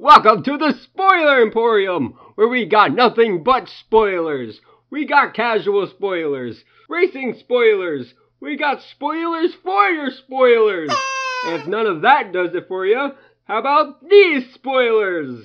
Welcome to the Spoiler Emporium, where we got nothing but spoilers. We got casual spoilers, racing spoilers, we got spoilers for your spoilers. And if none of that does it for you, how about these spoilers?